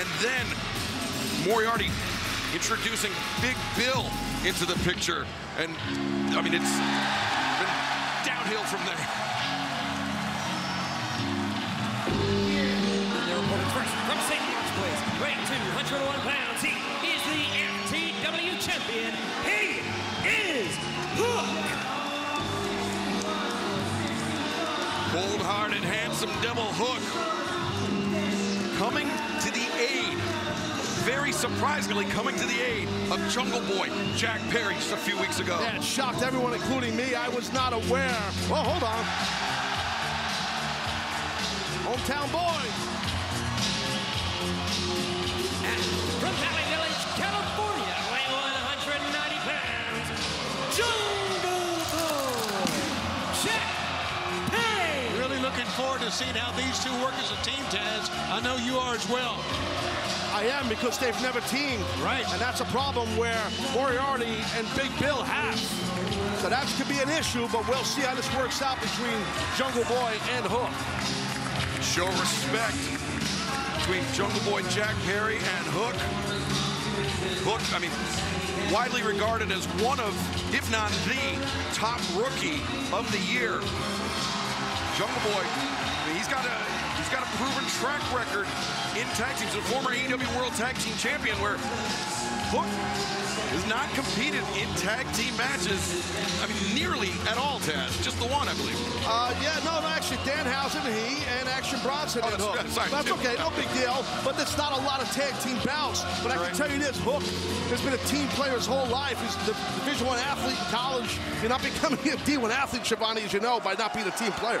And then Moriarty introducing Big Bill into the picture. And, I mean, it's been downhill from there. Their opponent first from St. Mark's Place, weighing 201 pounds. He is the FTW champion. He is Hook. Cold-hearted, handsome Devil Hook coming to the aid, very surprisingly coming to the aid of Jungle Boy Jack Perry just a few weeks ago. It shocked everyone, including me. I was not aware. Well, hold on. Hometown boy. Forward to seeing how these two work as a team, Taz. I know you are as well. I am because they've never teamed. Right. And that's a problem where Moriarty and Big Bill have. So that could be an issue, but we'll see how this works out between Jungle Boy and Hook. Show respect between Jungle Boy Jack Perry and Hook. Hook, I mean, widely regarded as one of, if not the top rookie of the year. Jungle Boy, I mean, he's got a he's got a proven track record in tag teams. A former AEW World Tag Team Champion, where Hook has not competed in tag team matches. I mean, nearly at all, Taz. Just the one, I believe. Uh, yeah, no, no, actually, Danhausen, he, and Action Bronson Oh, and that's- Hook. sorry, That's okay, no big deal. But it's not a lot of tag team bouts. But I Right. can tell you this, Hook has been a team player his whole life. He's the Division One athlete in college. You're not becoming a D1 athlete, Schiavone, as you know, by not being a team player.